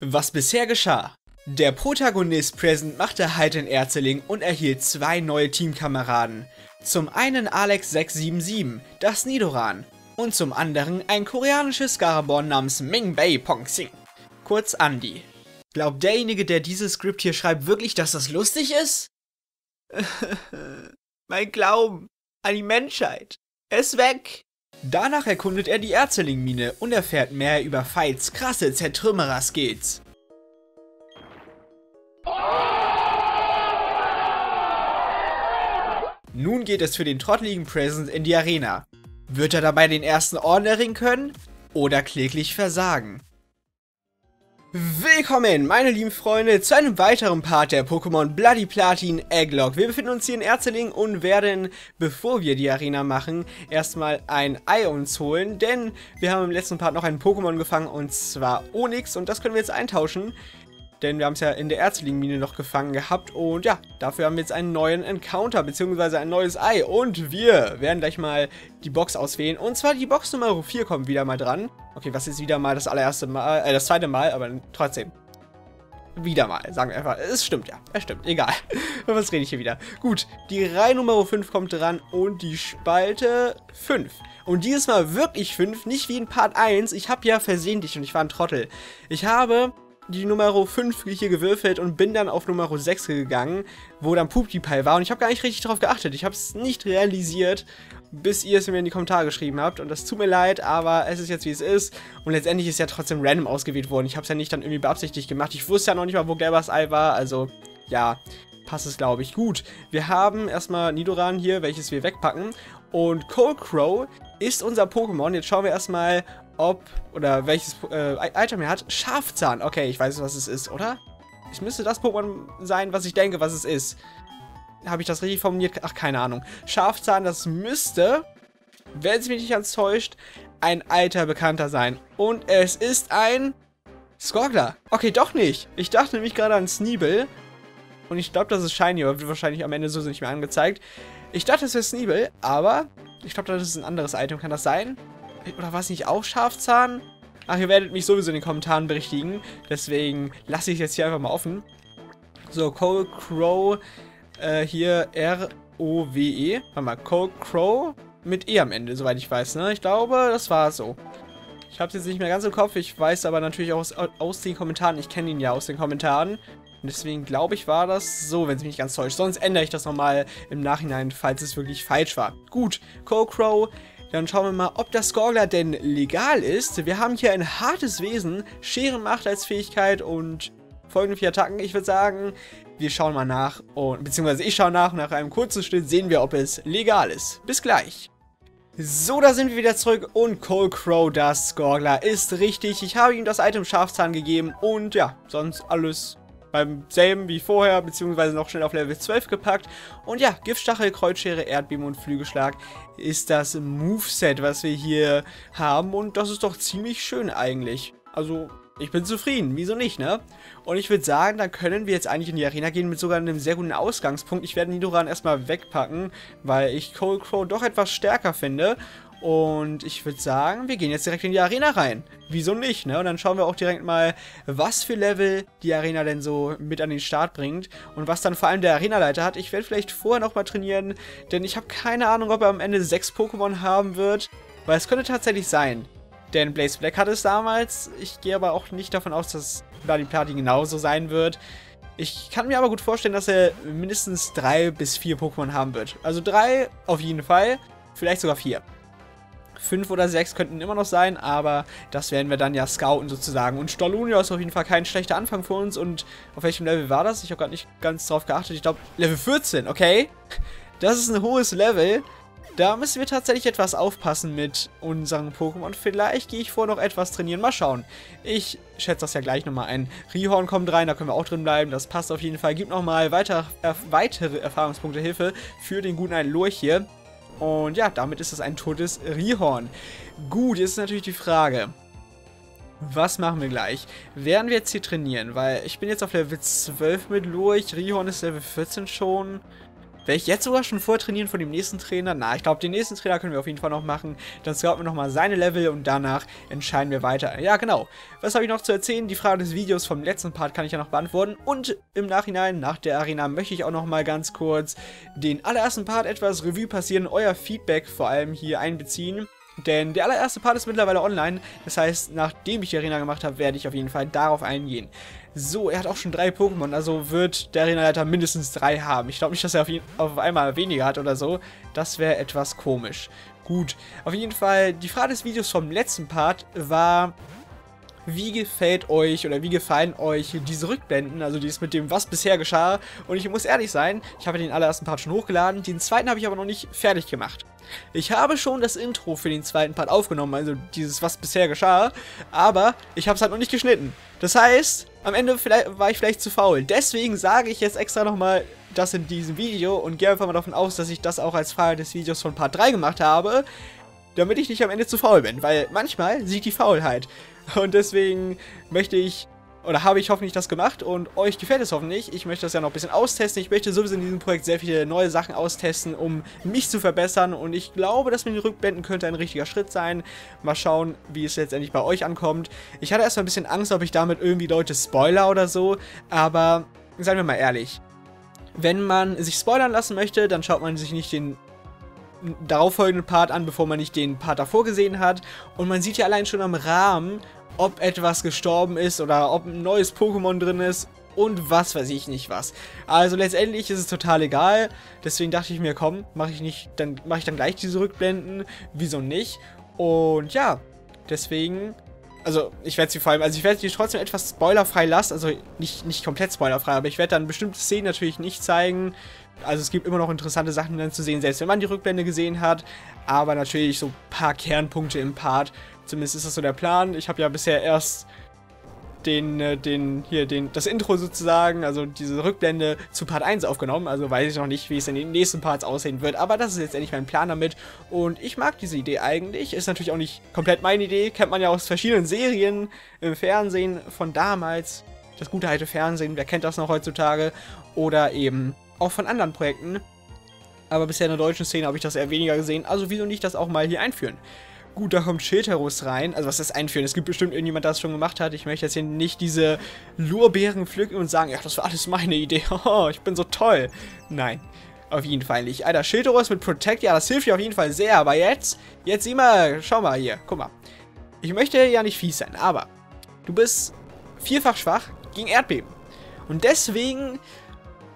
Was bisher geschah? Der Protagonist Present machte Halt in Erzeling und erhielt zwei neue Teamkameraden. Zum einen Alex677, das Nidoran, und zum anderen ein koreanisches Garaborn namens Mingbei Pongsing, kurz Andy. Glaubt derjenige, der dieses Skript hier schreibt, wirklich, dass das lustig ist? mein Glauben an die Menschheit ist weg. Danach erkundet er die Erzeling-Mine und erfährt mehr über Fights, krasse Zertrümmerer-Skills. Nun geht es für den trotteligen Present in die Arena. Wird er dabei den ersten Orden erringen können? Oder kläglich versagen? Willkommen, meine lieben Freunde, zu einem weiteren Part der Pokémon Bloody Platin Egglock. Wir befinden uns hier in Erzeling und werden, bevor wir die Arena machen, erstmal ein Ei uns holen, denn wir haben im letzten Part noch einen Pokémon gefangen und zwar Onyx und das können wir jetzt eintauschen denn wir haben es ja in der Erzlingmine noch gefangen gehabt. Und ja, dafür haben wir jetzt einen neuen Encounter, beziehungsweise ein neues Ei. Und wir werden gleich mal die Box auswählen. Und zwar die Box Nummer 4 kommt wieder mal dran. Okay, was ist wieder mal das allererste Mal, äh, das zweite Mal, aber trotzdem. Wieder mal, sagen wir einfach. Es stimmt, ja. Es stimmt, egal. was rede ich hier wieder? Gut, die Reihe Nummer 5 kommt dran und die Spalte 5. Und dieses Mal wirklich 5, nicht wie in Part 1. Ich habe ja versehentlich und ich war ein Trottel. Ich habe die Nummer 5 hier gewürfelt und bin dann auf Nummer 6 gegangen, wo dann PewDiePie war. Und ich habe gar nicht richtig darauf geachtet. Ich habe es nicht realisiert, bis ihr es mir in die Kommentare geschrieben habt. Und das tut mir leid, aber es ist jetzt wie es ist. Und letztendlich ist ja trotzdem random ausgewählt worden. Ich habe es ja nicht dann irgendwie beabsichtigt gemacht. Ich wusste ja noch nicht mal, wo Gelbers Ei war. Also, ja, passt es, glaube ich. Gut, wir haben erstmal Nidoran hier, welches wir wegpacken. Und Cold Crow ist unser Pokémon. Jetzt schauen wir erstmal, ob, oder welches äh, Item er hat. Schafzahn. Okay, ich weiß, was es ist, oder? Es müsste das Pokémon sein, was ich denke, was es ist. Habe ich das richtig formuliert? Ach, keine Ahnung. Schafzahn, das müsste, wenn es mich nicht ganz täuscht, ein alter Bekannter sein. Und es ist ein Skorgler. Okay, doch nicht. Ich dachte nämlich gerade an Sneebel. Und ich glaube, das ist Shiny, aber wird wahrscheinlich am Ende so nicht mehr angezeigt. Ich dachte, es wäre Sneebel, aber ich glaube, das ist ein anderes Item. Kann das sein? Oder war es nicht auch Schafzahn? Ach, ihr werdet mich sowieso in den Kommentaren berichtigen. Deswegen lasse ich es jetzt hier einfach mal offen. So, Cole Crow, äh, hier R-O-W-E. Warte mal, Cole Crow mit E am Ende, soweit ich weiß, ne? Ich glaube, das war so. Ich habe es jetzt nicht mehr ganz im Kopf. Ich weiß aber natürlich auch aus, aus den Kommentaren. Ich kenne ihn ja aus den Kommentaren. Und deswegen glaube ich, war das so, wenn es mich nicht ganz täuscht. Sonst ändere ich das nochmal im Nachhinein, falls es wirklich falsch war. Gut, Cole Crow dann schauen wir mal, ob das Skorgler denn legal ist. Wir haben hier ein hartes Wesen, Scherenmacht als Fähigkeit und folgende vier Attacken. Ich würde sagen, wir schauen mal nach, und, beziehungsweise ich schaue nach. Nach einem kurzen Schnitt sehen wir, ob es legal ist. Bis gleich. So, da sind wir wieder zurück und Cole Crow, das Skorgler, ist richtig. Ich habe ihm das Item Schafzahn gegeben und ja, sonst alles beim selben wie vorher, beziehungsweise noch schnell auf Level 12 gepackt. Und ja, Giftstachel, Kreuzschere, Erdbeben und Flügelschlag ist das Moveset, was wir hier haben. Und das ist doch ziemlich schön eigentlich. Also, ich bin zufrieden, wieso nicht, ne? Und ich würde sagen, dann können wir jetzt eigentlich in die Arena gehen mit sogar einem sehr guten Ausgangspunkt. Ich werde Nidoran erstmal wegpacken, weil ich Cold Crow doch etwas stärker finde. Und ich würde sagen, wir gehen jetzt direkt in die Arena rein. Wieso nicht, ne? Und dann schauen wir auch direkt mal, was für Level die Arena denn so mit an den Start bringt. Und was dann vor allem der Arenaleiter hat. Ich werde vielleicht vorher nochmal trainieren, denn ich habe keine Ahnung, ob er am Ende sechs Pokémon haben wird. Weil es könnte tatsächlich sein. Denn Blaze Black hatte es damals. Ich gehe aber auch nicht davon aus, dass Bloody Platin genauso sein wird. Ich kann mir aber gut vorstellen, dass er mindestens drei bis vier Pokémon haben wird. Also drei auf jeden Fall, vielleicht sogar vier. Fünf oder sechs könnten immer noch sein, aber das werden wir dann ja scouten sozusagen. Und Stolunio ist auf jeden Fall kein schlechter Anfang für uns. Und auf welchem Level war das? Ich habe gerade nicht ganz drauf geachtet. Ich glaube, Level 14, okay? Das ist ein hohes Level. Da müssen wir tatsächlich etwas aufpassen mit unseren Pokémon. Vielleicht gehe ich vor noch etwas trainieren. Mal schauen. Ich schätze das ja gleich nochmal ein. Rihorn kommt rein, da können wir auch drin bleiben. Das passt auf jeden Fall. Gibt nochmal weiter, äh, weitere Erfahrungspunkte Hilfe für den guten einen Lurch hier. Und ja, damit ist es ein totes Rihorn. Gut, jetzt ist natürlich die Frage, was machen wir gleich? Werden wir jetzt hier trainieren? Weil ich bin jetzt auf Level 12 mit Lurch, Rihorn ist Level 14 schon. Werde ich jetzt sogar schon vortrainieren von dem nächsten Trainer? Na, ich glaube, den nächsten Trainer können wir auf jeden Fall noch machen. Dann scouten wir nochmal seine Level und danach entscheiden wir weiter. Ja, genau. Was habe ich noch zu erzählen? Die Frage des Videos vom letzten Part kann ich ja noch beantworten. Und im Nachhinein, nach der Arena, möchte ich auch nochmal ganz kurz den allerersten Part etwas Revue passieren, euer Feedback vor allem hier einbeziehen. Denn der allererste Part ist mittlerweile online. Das heißt, nachdem ich die Arena gemacht habe, werde ich auf jeden Fall darauf eingehen. So, er hat auch schon drei Pokémon, also wird der Arenaleiter mindestens drei haben. Ich glaube nicht, dass er auf, auf, einmal weniger hat oder so. Das wäre etwas komisch. Gut, auf jeden Fall, die Frage des Videos vom letzten Part war, wie gefällt euch oder wie gefallen euch diese Rückblenden, also dies mit dem, was bisher geschah. Und ich muss ehrlich sein, ich habe den allerersten Part schon hochgeladen, den zweiten habe ich aber noch nicht fertig gemacht. Ich habe schon das Intro für den zweiten Part aufgenommen, also dieses, was bisher geschah, aber ich habe es halt noch nicht geschnitten. Das heißt, am Ende war ich vielleicht zu faul. Deswegen sage ich jetzt extra nochmal das in diesem Video und gehe einfach mal davon aus, dass ich das auch als Frage des Videos von Part 3 gemacht habe, damit ich nicht am Ende zu faul bin, weil manchmal sieht die Faulheit. Und deswegen möchte ich, oder habe ich hoffentlich das gemacht und euch gefällt es hoffentlich. Ich möchte das ja noch ein bisschen austesten. Ich möchte sowieso in diesem Projekt sehr viele neue Sachen austesten, um mich zu verbessern. Und ich glaube, dass mit den Rückblenden könnte ein richtiger Schritt sein. Mal schauen, wie es letztendlich bei euch ankommt. Ich hatte erstmal ein bisschen Angst, ob ich damit irgendwie Leute spoiler oder so. Aber seien wir mal ehrlich. Wenn man sich spoilern lassen möchte, dann schaut man sich nicht den darauffolgenden Part an, bevor man nicht den Part davor gesehen hat. Und man sieht ja allein schon am Rahmen, ob etwas gestorben ist oder ob ein neues Pokémon drin ist und was weiß ich nicht was. Also letztendlich ist es total egal. Deswegen dachte ich mir, komm, mache ich nicht, dann mache ich dann gleich diese Rückblenden. Wieso nicht? Und ja, deswegen also ich werde sie vor allem, also ich werde sie trotzdem etwas spoilerfrei lassen, also nicht, nicht komplett spoilerfrei, aber ich werde dann bestimmte Szenen natürlich nicht zeigen. Also es gibt immer noch interessante Sachen dann zu sehen, selbst wenn man die Rückblende gesehen hat, aber natürlich so ein paar Kernpunkte im Part. Zumindest ist das so der Plan. Ich habe ja bisher erst den, äh, den, hier, den, das Intro sozusagen, also diese Rückblende zu Part 1 aufgenommen. Also weiß ich noch nicht, wie es in den nächsten Parts aussehen wird. Aber das ist jetzt endlich mein Plan damit. Und ich mag diese Idee eigentlich. Ist natürlich auch nicht komplett meine Idee. Kennt man ja aus verschiedenen Serien im Fernsehen von damals. Das gute alte Fernsehen, wer kennt das noch heutzutage? Oder eben auch von anderen Projekten. Aber bisher in der deutschen Szene habe ich das eher weniger gesehen. Also wieso nicht das auch mal hier einführen? Gut, da kommt Schilderus rein. Also was ist das einführen? Es gibt bestimmt irgendjemand, der das schon gemacht hat. Ich möchte jetzt hier nicht diese Lurbeeren pflücken und sagen, ja, das war alles meine Idee. Oh, ich bin so toll. Nein, auf jeden Fall nicht. Alter, Schilderus mit Protect, ja, das hilft dir auf jeden Fall sehr. Aber jetzt, jetzt sieh mal, schau mal hier, guck mal. Ich möchte ja nicht fies sein, aber du bist vierfach schwach gegen Erdbeben. Und deswegen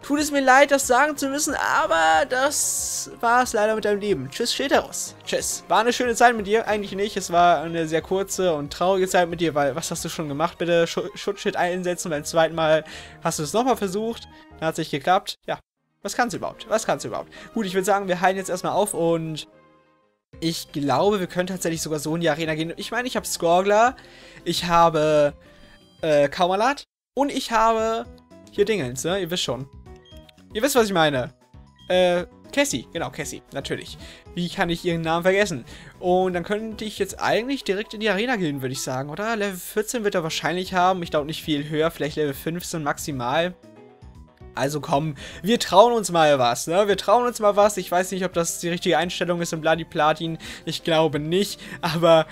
Tut es mir leid, das sagen zu müssen, aber das war es leider mit deinem Leben. Tschüss, Schilderos. Tschüss. War eine schöne Zeit mit dir? Eigentlich nicht. Es war eine sehr kurze und traurige Zeit mit dir, weil was hast du schon gemacht? Bitte Sch Schutzschild einsetzen. Beim zweiten Mal hast du es nochmal versucht. Dann hat es nicht geklappt. Ja. Was kannst du überhaupt? Was kannst du überhaupt? Gut, ich würde sagen, wir heilen jetzt erstmal auf und ich glaube, wir können tatsächlich sogar so in die Arena gehen. Ich meine, ich habe Skorgler, ich habe äh, Kaumalat und ich habe hier Dingens, ne? Ihr wisst schon. Ihr wisst, was ich meine. Äh, Cassie. Genau, Cassie. Natürlich. Wie kann ich ihren Namen vergessen? Und dann könnte ich jetzt eigentlich direkt in die Arena gehen, würde ich sagen, oder? Level 14 wird er wahrscheinlich haben. Ich glaube nicht viel höher. Vielleicht Level 15 maximal. Also komm, wir trauen uns mal was, ne? Wir trauen uns mal was. Ich weiß nicht, ob das die richtige Einstellung ist im Bloody Platin. Ich glaube nicht, aber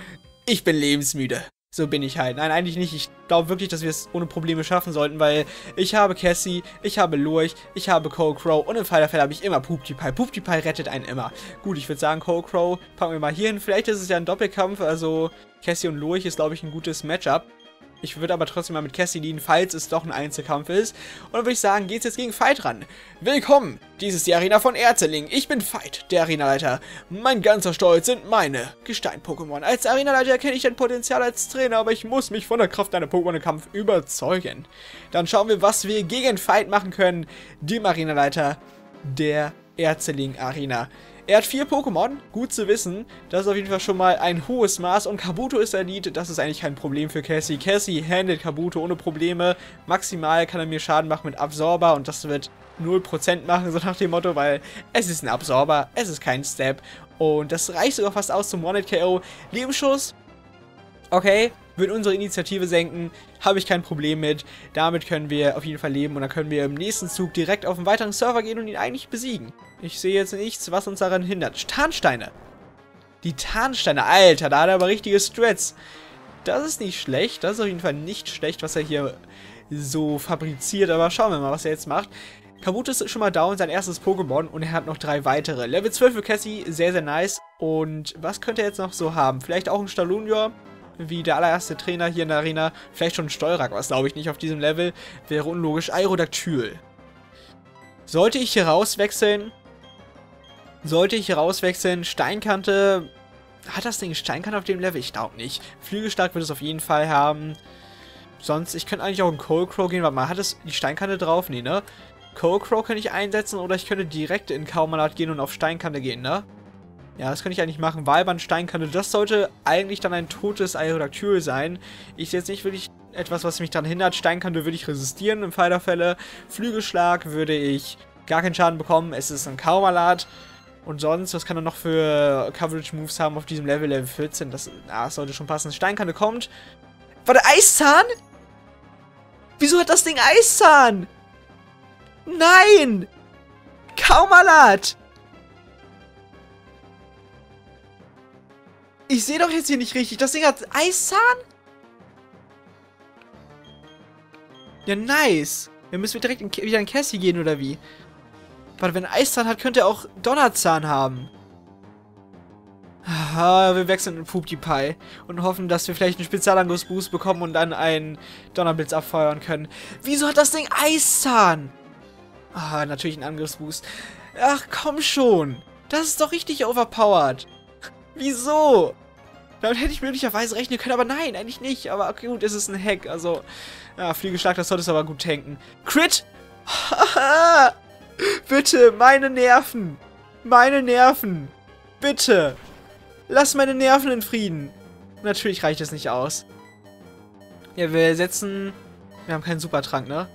ich bin lebensmüde. So bin ich halt. Nein, eigentlich nicht. Ich glaube wirklich, dass wir es ohne Probleme schaffen sollten, weil ich habe Cassie, ich habe Lurch, ich habe Cole Crow und im Fall der Fälle habe ich immer Poopty-Pie. Poopty-Pie rettet einen immer. Gut, ich würde sagen, Cole Crow packen wir mal hier hin. Vielleicht ist es ja ein Doppelkampf, also Cassie und Lurch ist, glaube ich, ein gutes Matchup. Ich würde aber trotzdem mal mit Cassie dienen, falls es doch ein Einzelkampf ist. Und dann würde ich sagen, geht's jetzt gegen Fight ran. Willkommen! Dies ist die Arena von Erzeling. Ich bin Fight, der Arenaleiter. Mein ganzer Stolz sind meine Gestein-Pokémon. Als Arenaleiter erkenne ich dein Potenzial als Trainer, aber ich muss mich von der Kraft deiner Pokémon im Kampf überzeugen. Dann schauen wir, was wir gegen Fight machen können. Dem Arenaleiter der Erzeling Arena. Er hat vier Pokémon, gut zu wissen. Das ist auf jeden Fall schon mal ein hohes Maß. Und Kabuto ist Elite, das ist eigentlich kein Problem für Cassie. Cassie handelt Kabuto ohne Probleme. Maximal kann er mir Schaden machen mit Absorber und das wird 0% machen, so nach dem Motto, weil es ist ein Absorber, es ist kein Step. Und das reicht sogar fast aus zum One-Hit-KO. Lebensschuss, okay, wird unsere Initiative senken. Habe ich kein Problem mit. Damit können wir auf jeden Fall leben und dann können wir im nächsten Zug direkt auf einen weiteren Server gehen und ihn eigentlich besiegen. Ich sehe jetzt nichts, was uns daran hindert. Tarnsteine. Die Tarnsteine, Alter, da hat er aber richtige Strats. Das ist nicht schlecht. Das ist auf jeden Fall nicht schlecht, was er hier so fabriziert. Aber schauen wir mal, was er jetzt macht. Kabuto ist schon mal down, sein erstes Pokémon und er hat noch drei weitere. Level 12 für Cassie, sehr, sehr nice. Und was könnte er jetzt noch so haben? Vielleicht auch ein Stalunior, wie der allererste Trainer hier in der Arena. Vielleicht schon ein Steurak, was glaube ich nicht auf diesem Level. Wäre unlogisch. Aerodactyl. Sollte ich hier rauswechseln? Sollte ich hier rauswechseln? Steinkante. Hat das Ding Steinkante auf dem Level? Ich glaube nicht. Flügelstark wird es auf jeden Fall haben. Sonst, ich könnte eigentlich auch in Cold Crow gehen. Warte mal, hat es die Steinkante drauf? Nee, ne? Cold Crow könnte ich einsetzen oder ich könnte direkt in Kaumalat gehen und auf Steinkante gehen, ne? Ja, das könnte ich eigentlich machen. Walband, Steinkante, das sollte eigentlich dann ein totes Aerodactyl sein. Ich sehe jetzt nicht wirklich etwas, was mich daran hindert. Steinkante würde ich resistieren im Fall der Fälle. Flügelschlag würde ich gar keinen Schaden bekommen. Es ist ein Kaumalat. Und sonst, was kann er noch für Coverage Moves haben auf diesem Level, Level 14? Das, ah, das sollte schon passen. Steinkante kommt. War der Eiszahn? Wieso hat das Ding Eiszahn? Nein! Kaumalat! Ich sehe doch jetzt hier nicht richtig. Das Ding hat Eiszahn? Ja, nice. Dann müssen wir direkt in, wieder in Cassie gehen, oder wie? Warte, wenn er Eiszahn hat, könnte er auch Donnerzahn haben. Ah, wir wechseln in Poopty Pie und hoffen, dass wir vielleicht einen Spezialangriffsboost bekommen und dann einen Donnerblitz abfeuern können. Wieso hat das Ding Eiszahn? Ah, natürlich ein Angriffsboost. Ach, komm schon. Das ist doch richtig overpowered. Wieso? Damit hätte ich möglicherweise rechnen können, aber nein, eigentlich nicht. Aber okay, gut, es ist ein Hack. Also, ja, Fliegeschlag, das solltest du aber gut tanken. Crit! Bitte, meine Nerven. Meine Nerven. Bitte. Lass meine Nerven in Frieden. Natürlich reicht es nicht aus. Ja, wir setzen... Wir haben keinen Supertrank, ne?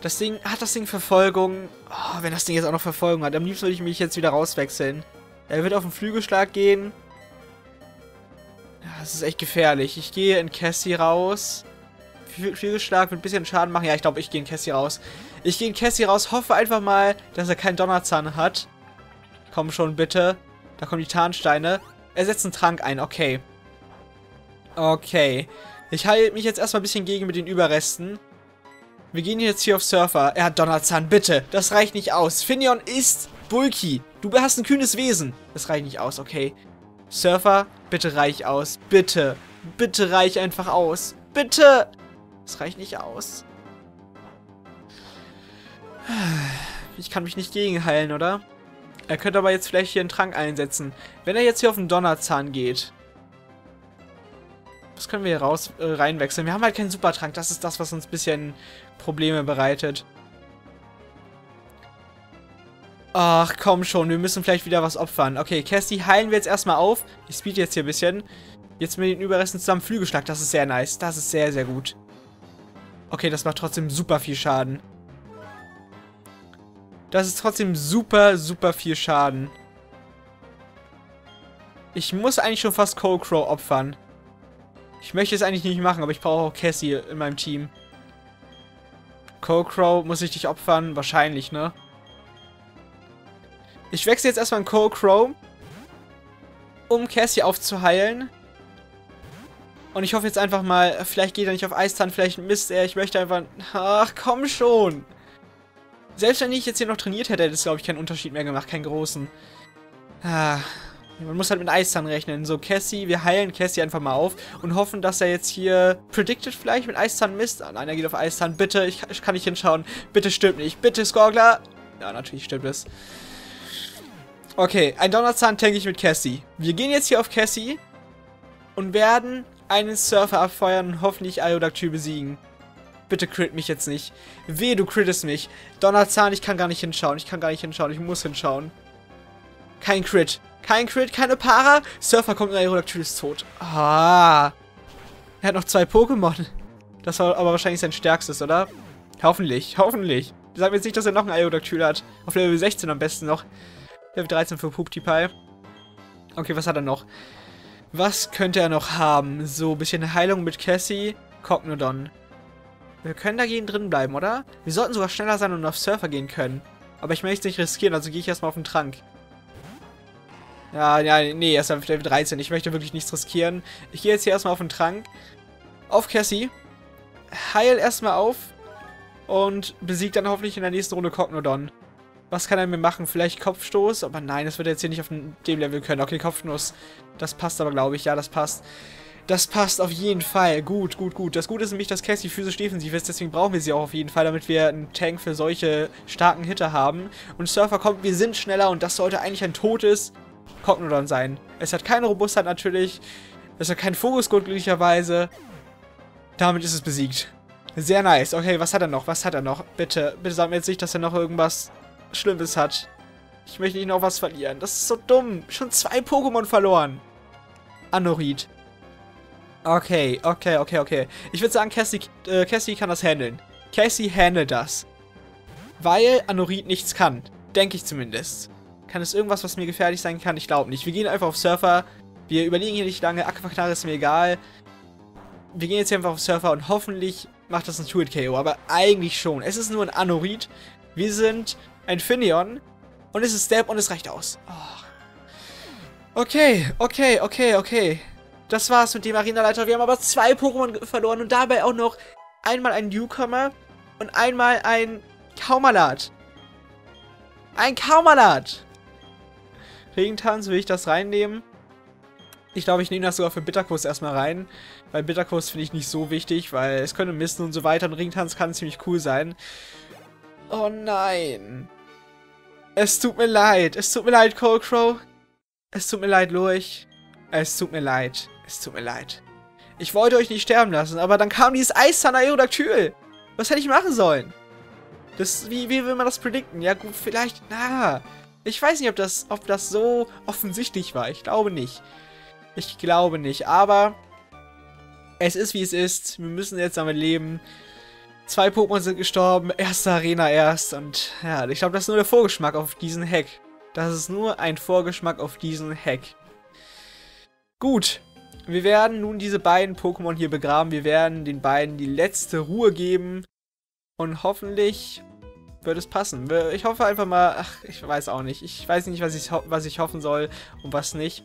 Das Ding... Hat das Ding Verfolgung? Oh, wenn das Ding jetzt auch noch Verfolgung hat. Am liebsten würde ich mich jetzt wieder rauswechseln. Er wird auf den Flügelschlag gehen. Ja, das ist echt gefährlich. Ich gehe in Cassie raus. Flügelschlag wird ein bisschen Schaden machen. Ja, ich glaube, ich gehe in Cassie raus. Ich gehe in Cassie raus, hoffe einfach mal, dass er keinen Donnerzahn hat. Komm schon, bitte. Da kommen die Tarnsteine. Er setzt einen Trank ein, okay. Okay. Ich halte mich jetzt erstmal ein bisschen gegen mit den Überresten. Wir gehen jetzt hier auf Surfer. Er hat Donnerzahn, bitte. Das reicht nicht aus. Finion ist Bulky. Du hast ein kühnes Wesen. Das reicht nicht aus, okay. Surfer, bitte reich aus. Bitte. Bitte reich einfach aus. Bitte. Das reicht nicht aus. Ich kann mich nicht gegenheilen, oder? Er könnte aber jetzt vielleicht hier einen Trank einsetzen. Wenn er jetzt hier auf den Donnerzahn geht. Was können wir hier raus, äh, reinwechseln? Wir haben halt keinen Supertrank. Das ist das, was uns ein bisschen Probleme bereitet. Ach, komm schon. Wir müssen vielleicht wieder was opfern. Okay, Cassie heilen wir jetzt erstmal auf. Ich speed jetzt hier ein bisschen. Jetzt mit den Überresten zusammen Flügelschlag. Das ist sehr nice. Das ist sehr, sehr gut. Okay, das macht trotzdem super viel Schaden. Das ist trotzdem super, super viel Schaden. Ich muss eigentlich schon fast Cold Crow opfern. Ich möchte es eigentlich nicht machen, aber ich brauche auch Cassie in meinem Team. Cold Crow, muss ich dich opfern? Wahrscheinlich, ne? Ich wechsle jetzt erstmal in Cold Crow, um Cassie aufzuheilen. Und ich hoffe jetzt einfach mal, vielleicht geht er nicht auf Eistan, vielleicht misst er. Ich möchte einfach... Ach, komm schon. Selbst wenn ich jetzt hier noch trainiert hätte, hätte es, glaube ich, keinen Unterschied mehr gemacht. Keinen großen. Ah, man muss halt mit Eistan rechnen. So, Cassie, wir heilen Cassie einfach mal auf und hoffen, dass er jetzt hier predicted vielleicht mit Eistan misst. Ah, nein, er geht auf Eistan. Bitte, ich, ich kann nicht hinschauen. Bitte stimmt nicht. Bitte, Skorgler. Ja, natürlich stimmt es. Okay, ein Donnerzahn tank ich mit Cassie. Wir gehen jetzt hier auf Cassie und werden einen Surfer abfeuern und hoffentlich Iodactyl besiegen. Bitte crit mich jetzt nicht. Weh, du crittest mich. Donnerzahn, ich kann gar nicht hinschauen. Ich kann gar nicht hinschauen. Ich muss hinschauen. Kein Crit. Kein Crit, keine Para. Surfer kommt und Aerodactyl ist tot. Ah. Er hat noch zwei Pokémon. Das war aber wahrscheinlich sein stärkstes, oder? Hoffentlich, hoffentlich. Sag mir jetzt nicht, dass er noch ein Aerodactyl hat. Auf Level 16 am besten noch. Level 13 für Puptipai. Okay, was hat er noch? Was könnte er noch haben? So, bisschen Heilung mit Cassie. Cognodon. Wir können dagegen drin bleiben, oder? Wir sollten sogar schneller sein und auf Surfer gehen können. Aber ich möchte es nicht riskieren, also gehe ich erstmal auf den Trank. Ja, ja, nee, erst auf Level 13. Ich möchte wirklich nichts riskieren. Ich gehe jetzt hier erstmal auf den Trank. Auf Cassie. Heil erstmal auf. Und besiegt dann hoffentlich in der nächsten Runde Cognodon. Was kann er mir machen? Vielleicht Kopfstoß? Aber nein, das wird er jetzt hier nicht auf dem Level können. Okay, Kopfnuss. Das passt aber, glaube ich. Ja, das passt. Das passt auf jeden Fall. Gut, gut, gut. Das Gute ist nämlich, dass Cassie physisch defensiv ist, deswegen brauchen wir sie auch auf jeden Fall, damit wir einen Tank für solche starken Hitter haben. Und Surfer kommt, wir sind schneller und das sollte eigentlich ein totes Cognodon sein. Es hat keine Robustheit natürlich. Es hat keinen Fokusgurt glücklicherweise. Damit ist es besiegt. Sehr nice. Okay, was hat er noch? Was hat er noch? Bitte, bitte sag mir jetzt nicht, dass er noch irgendwas Schlimmes hat. Ich möchte nicht noch was verlieren. Das ist so dumm. Schon zwei Pokémon verloren. Anorid. Okay, okay, okay, okay. Ich würde sagen, Cassie, äh, Cassie kann das handeln. Cassie handelt das. Weil Anorid nichts kann. Denke ich zumindest. Kann es irgendwas, was mir gefährlich sein kann? Ich glaube nicht. Wir gehen einfach auf Surfer. Wir überlegen hier nicht lange. Aquaknarre ist mir egal. Wir gehen jetzt hier einfach auf Surfer und hoffentlich macht das ein Two-Hit-KO. Aber eigentlich schon. Es ist nur ein Anorid. Wir sind ein Finion. Und es ist Step und es reicht aus. Oh. Okay, okay, okay, okay. Das war's mit dem Arenaleiter. Wir haben aber zwei Pokémon verloren und dabei auch noch einmal ein Newcomer und einmal ein Kaumalat. Ein Kaumalat! Regentanz, will ich das reinnehmen? Ich glaube, ich nehme das sogar für Bitterkurs erstmal rein. Weil Bitterkurs finde ich nicht so wichtig, weil es könnte misten und so weiter. Und Regentanz kann ziemlich cool sein. Oh nein. Es tut mir leid. Es tut mir leid, Cold Es tut mir leid, Lurch. Es tut mir leid. Es tut mir leid. Ich wollte euch nicht sterben lassen, aber dann kam dieses Eiszander Aerodactyl. Was hätte ich machen sollen? Das, wie, wie will man das predikten? Ja gut, vielleicht, na, ich weiß nicht, ob das, ob das so offensichtlich war. Ich glaube nicht. Ich glaube nicht, aber es ist, wie es ist. Wir müssen jetzt damit leben. Zwei Pokémon sind gestorben, erste Arena erst und ja, ich glaube, das ist nur der Vorgeschmack auf diesen Hack. Das ist nur ein Vorgeschmack auf diesen Hack. Gut, wir werden nun diese beiden Pokémon hier begraben. Wir werden den beiden die letzte Ruhe geben. Und hoffentlich wird es passen. Ich hoffe einfach mal, ach, ich weiß auch nicht. Ich weiß nicht, was ich, was ich hoffen soll und was nicht.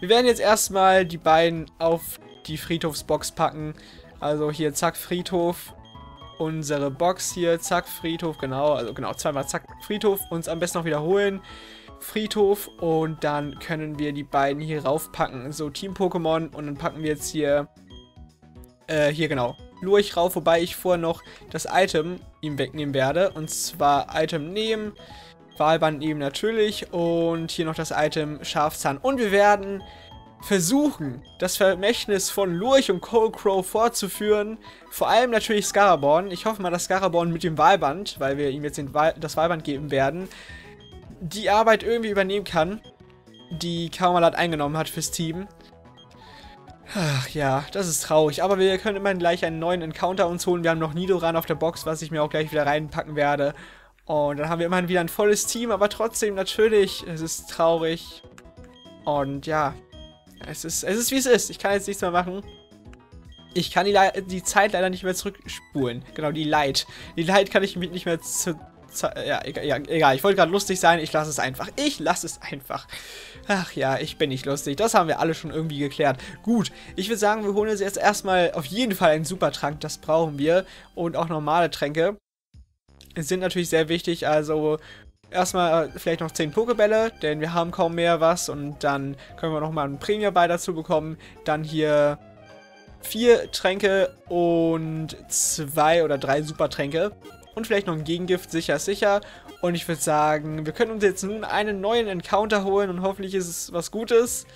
Wir werden jetzt erstmal die beiden auf die Friedhofsbox packen. Also hier, zack, Friedhof. Unsere Box hier, zack, Friedhof, genau. Also genau, zweimal zack, Friedhof. Uns am besten noch wiederholen. Friedhof und dann können wir die beiden hier raufpacken. So, Team-Pokémon und dann packen wir jetzt hier, äh, hier genau, Lurch rauf, wobei ich vorher noch das Item ihm wegnehmen werde. Und zwar Item nehmen, Wahlband nehmen natürlich und hier noch das Item Schafzahn. Und wir werden versuchen, das Vermächtnis von Lurch und Cold fortzuführen. Vor allem natürlich Scaraborn. Ich hoffe mal, dass Scaraborn mit dem Wahlband, weil wir ihm jetzt Wahl das Wahlband geben werden, die Arbeit irgendwie übernehmen kann, die Kaumalat eingenommen hat fürs Team. Ach ja, das ist traurig. Aber wir können immerhin gleich einen neuen Encounter uns holen. Wir haben noch Nidoran auf der Box, was ich mir auch gleich wieder reinpacken werde. Und dann haben wir immerhin wieder ein volles Team, aber trotzdem natürlich, es ist traurig. Und ja, es ist, es ist wie es ist. Ich kann jetzt nichts mehr machen. Ich kann die, die Zeit leider nicht mehr zurückspulen. Genau, die Light. Die Light kann ich nicht mehr zu, ja, egal, egal. ich wollte gerade lustig sein, ich lasse es einfach. Ich lasse es einfach. Ach ja, ich bin nicht lustig. Das haben wir alle schon irgendwie geklärt. Gut, ich würde sagen, wir holen uns jetzt erstmal auf jeden Fall einen Supertrank. Das brauchen wir. Und auch normale Tränke. Sind natürlich sehr wichtig, also erstmal äh, vielleicht noch 10 Pokebälle, denn wir haben kaum mehr was. Und dann können wir nochmal einen Premium-Ball dazu bekommen. Dann hier vier Tränke und zwei oder drei Supertränke. Und vielleicht noch ein Gegengift, sicher, sicher. Und ich würde sagen, wir können uns jetzt nun einen neuen Encounter holen und hoffentlich ist es was Gutes.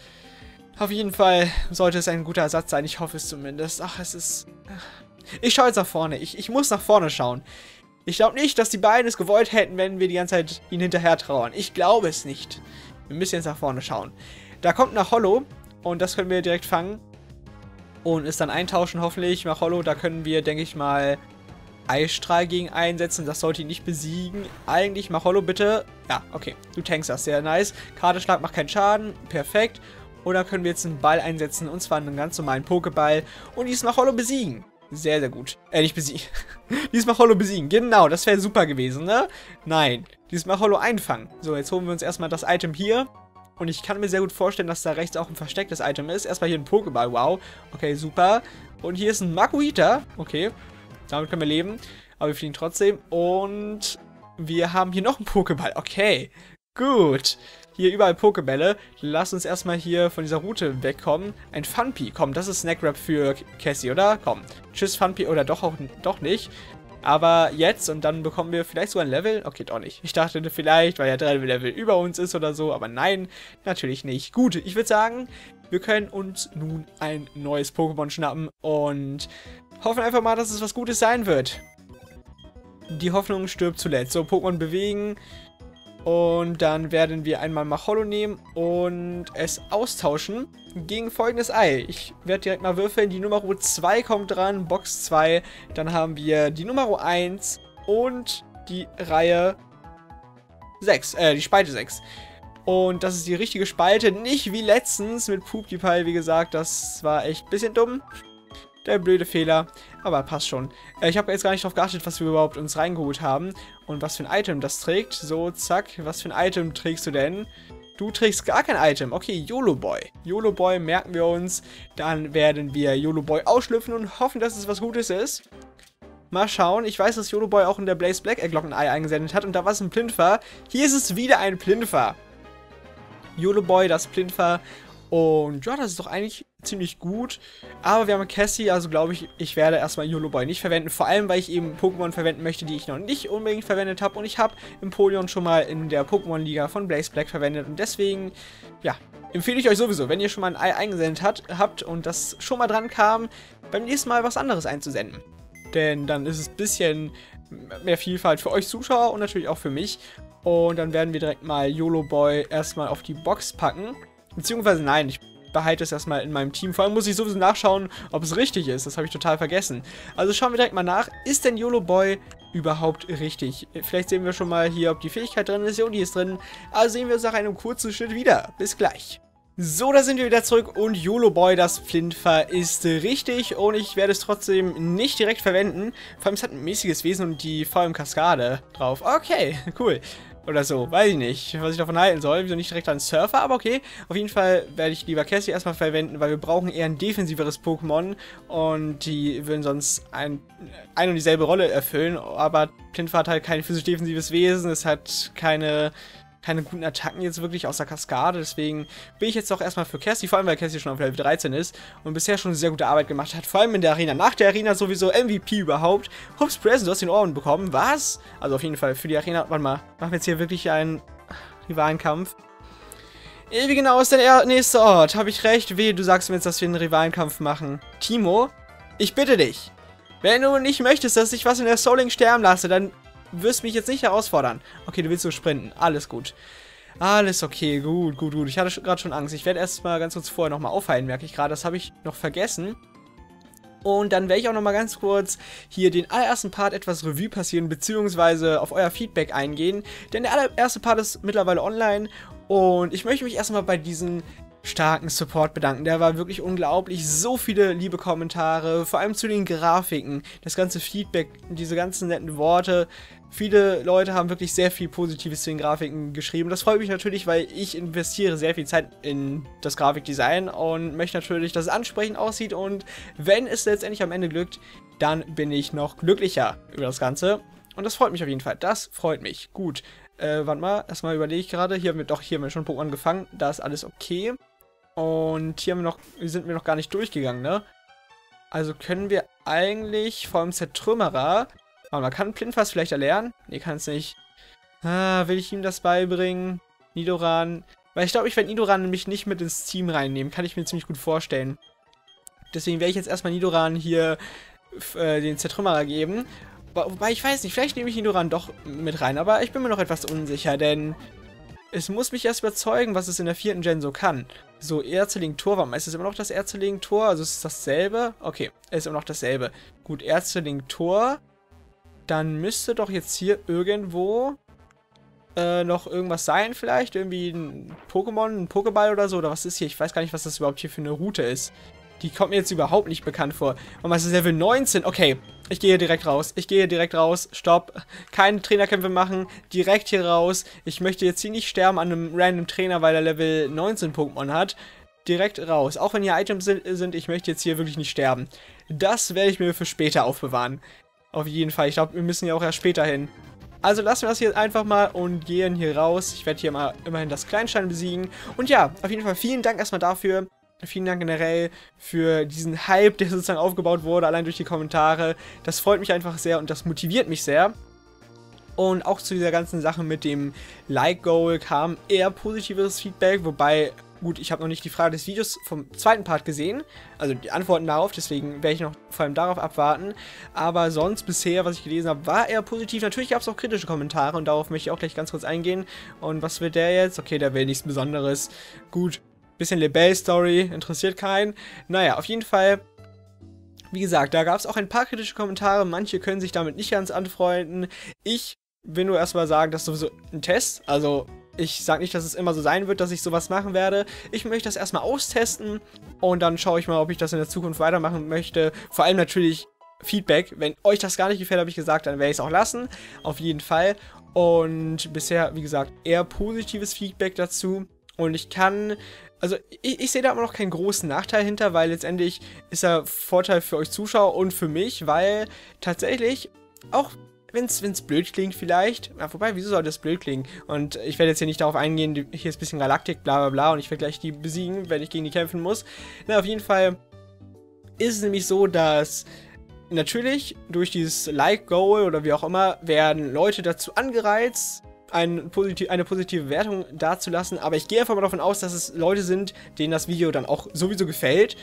Auf jeden Fall sollte es ein guter Ersatz sein. Ich hoffe es zumindest. Ach, es ist... Ich schaue jetzt nach vorne. Ich, ich muss nach vorne schauen. Ich glaube nicht, dass die beiden es gewollt hätten, wenn wir die ganze Zeit ihnen hinterher trauern. Ich glaube es nicht. Wir müssen jetzt nach vorne schauen. Da kommt nach Hollow und das können wir direkt fangen. Und es dann eintauschen hoffentlich. Nach Hollow, da können wir, denke ich mal, Eisstrahl gegen einsetzen. Das sollte ihn nicht besiegen. Eigentlich, mach Hollow bitte. Ja, okay. Du tankst das. Sehr nice. Karteschlag macht keinen Schaden. Perfekt. Oder können wir jetzt einen Ball einsetzen, und zwar einen ganz normalen Pokéball und diesmal Hollow besiegen. Sehr, sehr gut. Äh, nicht besiegen. diesmal Hollow besiegen. Genau, das wäre super gewesen, ne? Nein. Diesmal Hollow einfangen. So, jetzt holen wir uns erstmal das Item hier. Und ich kann mir sehr gut vorstellen, dass da rechts auch ein verstecktes Item ist. Erstmal hier ein Pokéball, wow. Okay, super. Und hier ist ein Makuhita. Okay, damit können wir leben. Aber wir fliegen trotzdem. Und wir haben hier noch einen Pokéball. Okay, gut. Hier überall Pokebälle. Lass uns erstmal hier von dieser Route wegkommen. Ein Funpy. Komm, das ist Snackrap für Cassie, oder? Komm. Tschüss, Funpy. Oder doch auch doch nicht. Aber jetzt und dann bekommen wir vielleicht sogar ein Level. Okay, doch nicht. Ich dachte vielleicht, weil er drei Level über uns ist oder so. Aber nein, natürlich nicht. Gut, ich würde sagen, wir können uns nun ein neues Pokémon schnappen. Und hoffen einfach mal, dass es was Gutes sein wird. Die Hoffnung stirbt zuletzt. So, Pokémon bewegen. Und dann werden wir einmal Macholo nehmen und es austauschen gegen folgendes Ei. Ich werde direkt mal würfeln. Die Nummer 2 kommt dran, Box 2. Dann haben wir die Nummer 1 und die Reihe 6, äh, die Spalte 6. Und das ist die richtige Spalte, nicht wie letztens mit PewDiePie, wie gesagt, das war echt ein bisschen dumm. Der blöde Fehler, aber passt schon. Äh, ich habe jetzt gar nicht darauf geachtet, was wir überhaupt uns reingeholt haben und was für ein Item das trägt. So, zack, was für ein Item trägst du denn? Du trägst gar kein Item. Okay, YOLO Boy. YOLO Boy merken wir uns. Dann werden wir YOLO Boy ausschlüpfen und hoffen, dass es was Gutes ist. Mal schauen. Ich weiß, dass YOLO Boy auch in der Blaze Black Glocken-Ei eingesendet hat und da war es ein Plinfer. Hier ist es wieder ein Plinfer. YOLO Boy, das Plinfer. Und ja, das ist doch eigentlich ziemlich gut. Aber wir haben Cassie, also glaube ich, ich werde erstmal YOLO Boy nicht verwenden. Vor allem, weil ich eben Pokémon verwenden möchte, die ich noch nicht unbedingt verwendet habe. Und ich habe Empoleon schon mal in der Pokémon-Liga von Blaze Black verwendet. Und deswegen, ja, empfehle ich euch sowieso, wenn ihr schon mal ein Ei eingesendet hat, habt und das schon mal dran kam, beim nächsten Mal was anderes einzusenden. Denn dann ist es ein bisschen mehr Vielfalt für euch Zuschauer und natürlich auch für mich. Und dann werden wir direkt mal YOLO Boy erstmal auf die Box packen. Beziehungsweise nein, ich behalte es erstmal in meinem Team. Vor allem muss ich sowieso nachschauen, ob es richtig ist. Das habe ich total vergessen. Also schauen wir direkt mal nach. Ist denn YOLO Boy überhaupt richtig? Vielleicht sehen wir schon mal hier, ob die Fähigkeit drin ist. Ja, die ist drin. Also sehen wir uns nach einem kurzen Schritt wieder. Bis gleich. So, da sind wir wieder zurück und YOLO Boy, das Flintfer, ist richtig und ich werde es trotzdem nicht direkt verwenden. Vor allem, es hat ein mäßiges Wesen und die VM-Kaskade drauf. Okay, cool. Oder so, weiß ich nicht, was ich davon halten soll. Wieso nicht direkt an Surfer, aber okay. Auf jeden Fall werde ich lieber Cassie erstmal verwenden, weil wir brauchen eher ein defensiveres Pokémon. Und die würden sonst ein, ein und dieselbe Rolle erfüllen. Aber Plinfa hat halt kein physisch-defensives Wesen, es hat keine keine guten Attacken jetzt wirklich außer Kaskade. Deswegen bin ich jetzt doch erstmal für Cassie, vor allem weil Cassie schon auf Level 13 ist und bisher schon sehr gute Arbeit gemacht hat. Vor allem in der Arena. Nach der Arena sowieso MVP überhaupt. Hups Present, du hast den Ohren bekommen. Was? Also auf jeden Fall für die Arena. Warte mal, machen wir jetzt hier wirklich einen Rivalenkampf. Wie genau ist der nächste Ort? Habe ich recht? Weh, du sagst mir jetzt, dass wir einen Rivalenkampf machen. Timo, ich bitte dich. Wenn du nicht möchtest, dass ich was in der Souling sterben lasse, dann wirst mich jetzt nicht herausfordern. Okay, du willst so sprinten. Alles gut. Alles okay, gut, gut, gut. Ich hatte gerade schon Angst. Ich werde erstmal ganz kurz vorher nochmal aufheilen, merke ich gerade. Das habe ich noch vergessen. Und dann werde ich auch nochmal ganz kurz hier den allerersten Part etwas Revue passieren, beziehungsweise auf euer Feedback eingehen. Denn der allererste Part ist mittlerweile online und ich möchte mich erstmal bei diesen starken Support bedanken. Der war wirklich unglaublich. So viele liebe Kommentare, vor allem zu den Grafiken, das ganze Feedback, diese ganzen netten Worte. Viele Leute haben wirklich sehr viel Positives zu den Grafiken geschrieben. Das freut mich natürlich, weil ich investiere sehr viel Zeit in das Grafikdesign und möchte natürlich, dass es ansprechend aussieht. Und wenn es letztendlich am Ende glückt, dann bin ich noch glücklicher über das Ganze. Und das freut mich auf jeden Fall. Das freut mich. Gut. Äh, warte mal. Erstmal überlege ich gerade. Hier haben wir doch, hier haben wir schon Pokémon gefangen. Da ist alles okay. Und hier wir noch, sind wir noch gar nicht durchgegangen, ne? Also können wir eigentlich allem Zertrümmerer aber man kann Plinfast vielleicht erlernen. Nee, kann es nicht. Ah, will ich ihm das beibringen? Nidoran. Weil ich glaube, ich werde Nidoran nämlich nicht mit ins Team reinnehmen. Kann ich mir ziemlich gut vorstellen. Deswegen werde ich jetzt erstmal Nidoran hier äh, den Zertrümmerer geben. Wobei, ich weiß nicht, vielleicht nehme ich Nidoran doch mit rein. Aber ich bin mir noch etwas unsicher, denn es muss mich erst überzeugen, was es in der vierten Gen so kann. So, Erzeling-Tor, warum ist es immer noch das Erzeling-Tor? Also ist es dasselbe? Okay, ist immer noch dasselbe. Gut, Erzeling-Tor dann müsste doch jetzt hier irgendwo äh, noch irgendwas sein vielleicht? Irgendwie ein Pokémon, ein Pokéball oder so? Oder was ist hier? Ich weiß gar nicht, was das überhaupt hier für eine Route ist. Die kommt mir jetzt überhaupt nicht bekannt vor. Und was ist Level 19? Okay, ich gehe direkt raus. Ich gehe direkt raus. Stopp. Keine Trainerkämpfe machen. Direkt hier raus. Ich möchte jetzt hier nicht sterben an einem random Trainer, weil er Level 19 Pokémon hat. Direkt raus. Auch wenn hier Items sind, ich möchte jetzt hier wirklich nicht sterben. Das werde ich mir für später aufbewahren. Auf jeden Fall. Ich glaube, wir müssen ja auch erst später hin. Also lassen wir das hier einfach mal und gehen hier raus. Ich werde hier mal immerhin das Kleinstein besiegen. Und ja, auf jeden Fall vielen Dank erstmal dafür. Vielen Dank generell für diesen Hype, der sozusagen aufgebaut wurde, allein durch die Kommentare. Das freut mich einfach sehr und das motiviert mich sehr. Und auch zu dieser ganzen Sache mit dem Like-Goal kam eher positives Feedback, wobei, gut, ich habe noch nicht die Frage des Videos vom zweiten Part gesehen, also die Antworten darauf, deswegen werde ich noch vor allem darauf abwarten. Aber sonst bisher, was ich gelesen habe, war eher positiv. Natürlich gab es auch kritische Kommentare und darauf möchte ich auch gleich ganz kurz eingehen. Und was will der jetzt? Okay, der will nichts Besonderes. Gut, Bisschen Lebel-Story, interessiert keinen. Naja, auf jeden Fall wie gesagt, da gab es auch ein paar kritische Kommentare. Manche können sich damit nicht ganz anfreunden. Ich will nur erstmal sagen, das ist sowieso ein Test. Also, ich sage nicht, dass es immer so sein wird, dass ich sowas machen werde. Ich möchte das erstmal austesten und dann schaue ich mal, ob ich das in der Zukunft weitermachen möchte. Vor allem natürlich Feedback. Wenn euch das gar nicht gefällt, habe ich gesagt, dann werde ich es auch lassen. Auf jeden Fall. Und bisher, wie gesagt, eher positives Feedback dazu. Und ich kann also ich, ich sehe da immer noch keinen großen Nachteil hinter, weil letztendlich ist er Vorteil für euch Zuschauer und für mich, weil tatsächlich auch wenn es blöd klingt vielleicht. Ja, wobei, wieso soll das blöd klingen? Und ich werde jetzt hier nicht darauf eingehen, hier ist ein bisschen Galaktik, bla bla bla, und ich werde gleich die besiegen, wenn ich gegen die kämpfen muss. Na, auf jeden Fall ist es nämlich so, dass natürlich durch dieses Like-Goal oder wie auch immer werden Leute dazu angereizt, ein positiv, eine positive Wertung dazulassen, aber ich gehe einfach mal davon aus, dass es Leute sind, denen das Video dann auch sowieso gefällt,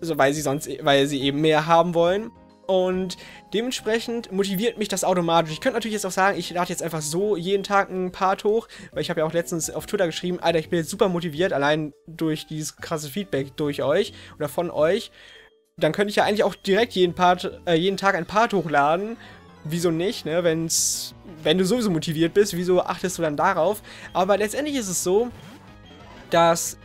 also weil sie sonst, weil sie eben mehr haben wollen. Und dementsprechend motiviert mich das automatisch. Ich könnte natürlich jetzt auch sagen, ich lade jetzt einfach so jeden Tag ein Part hoch, weil ich habe ja auch letztens auf Twitter geschrieben, Alter, ich bin jetzt super motiviert, allein durch dieses krasse Feedback durch euch oder von euch. Dann könnte ich ja eigentlich auch direkt jeden, Part, äh, jeden Tag ein Part hochladen wieso nicht, ne? Wenn's, wenn du sowieso motiviert bist, wieso achtest du dann darauf? Aber letztendlich ist es so, dass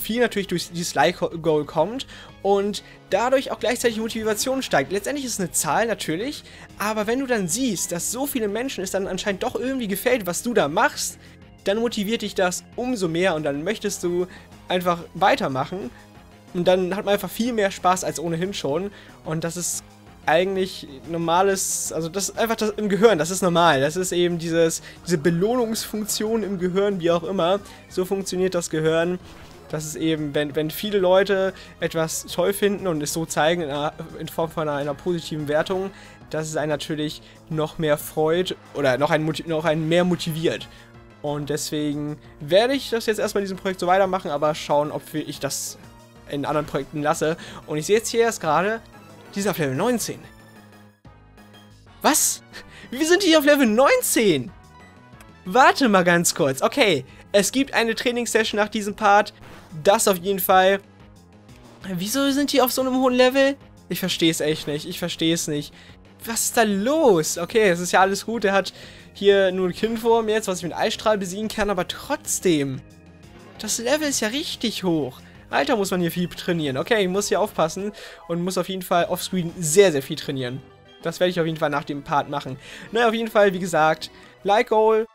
viel natürlich durch dieses Like-Goal kommt und dadurch auch gleichzeitig Motivation steigt. Letztendlich ist es eine Zahl natürlich, aber wenn du dann siehst, dass so viele Menschen es dann anscheinend doch irgendwie gefällt, was du da machst, dann motiviert dich das umso mehr und dann möchtest du einfach weitermachen und dann hat man einfach viel mehr Spaß als ohnehin schon und das ist eigentlich normales, also das ist einfach das im Gehirn, das ist normal. Das ist eben dieses, diese Belohnungsfunktion im Gehirn, wie auch immer. So funktioniert das Gehirn. Das ist eben, wenn, wenn viele Leute etwas toll finden und es so zeigen in, einer, in Form von einer, einer, positiven Wertung, dass es einen natürlich noch mehr freut oder noch einen, noch einen mehr motiviert. Und deswegen werde ich das jetzt erstmal in diesem Projekt so weitermachen, aber schauen, ob ich das in anderen Projekten lasse. Und ich sehe jetzt hier erst gerade, die ist auf Level 19. Was? Wie sind die auf Level 19? Warte mal ganz kurz. Okay, es gibt eine Trainingssession nach diesem Part. Das auf jeden Fall. Wieso sind die auf so einem hohen Level? Ich verstehe es echt nicht. Ich verstehe es nicht. Was ist da los? Okay, es ist ja alles gut. Er hat hier nur ein mir jetzt, was ich mit Eisstrahl besiegen kann, aber trotzdem. Das Level ist ja richtig hoch. Alter, muss man hier viel trainieren. Okay, ich muss hier aufpassen und muss auf jeden Fall offscreen sehr, sehr viel trainieren. Das werde ich auf jeden Fall nach dem Part machen. Naja, auf jeden Fall, wie gesagt, Like Goal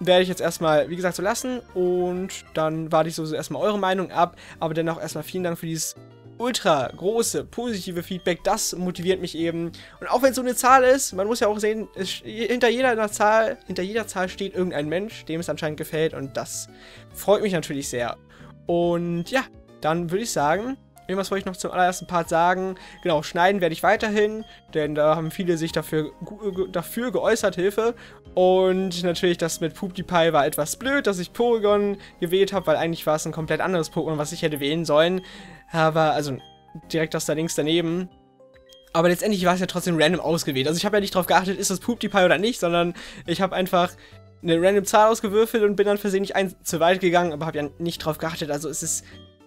werde ich jetzt erstmal, wie gesagt, so lassen. Und dann warte ich so erstmal eure Meinung ab. Aber dennoch erstmal vielen Dank für dieses ultra große, positive Feedback. Das motiviert mich eben. Und auch wenn es so eine Zahl ist, man muss ja auch sehen, es, hinter jeder Zahl, hinter jeder Zahl steht irgendein Mensch, dem es anscheinend gefällt. Und das freut mich natürlich sehr. Und ja, dann würde ich sagen, irgendwas wollte ich noch zum allerersten Part sagen. Genau, schneiden werde ich weiterhin, denn da haben viele sich dafür, dafür geäußert, Hilfe. Und natürlich das mit PewDiePie war etwas blöd, dass ich Porygon gewählt habe, weil eigentlich war es ein komplett anderes Pokémon, was ich hätte wählen sollen. Aber, also direkt das da links daneben. Aber letztendlich war es ja trotzdem random ausgewählt. Also ich habe ja nicht darauf geachtet, ist das PewDiePie oder nicht, sondern ich habe einfach eine random Zahl ausgewürfelt und bin dann versehentlich eins zu weit gegangen, aber habe ja nicht drauf geachtet. Also es ist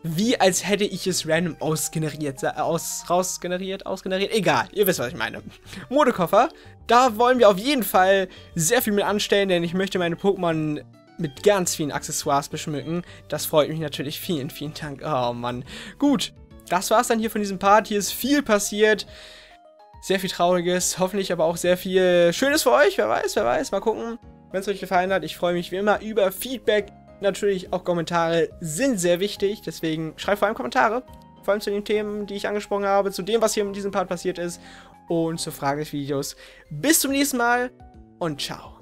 wie als hätte ich es random ausgeneriert, aus, rausgeneriert, ausgeneriert, egal, ihr wisst, was ich meine. Modekoffer, da wollen wir auf jeden Fall sehr viel mit anstellen, denn ich möchte meine Pokémon mit ganz vielen Accessoires beschmücken. Das freut mich natürlich. Vielen, vielen Dank. Oh Mann. Gut, das war's dann hier von diesem Part. Hier ist viel passiert. Sehr viel Trauriges, hoffentlich aber auch sehr viel Schönes für euch. Wer weiß, wer weiß. Mal gucken, wenn es euch gefallen hat. Ich freue mich wie immer über Feedback. Natürlich auch Kommentare sind sehr wichtig. Deswegen schreibt vor allem Kommentare. Vor allem zu den Themen, die ich angesprochen habe, zu dem, was hier in diesem Part passiert ist und zur Frage des Videos. Bis zum nächsten Mal und ciao.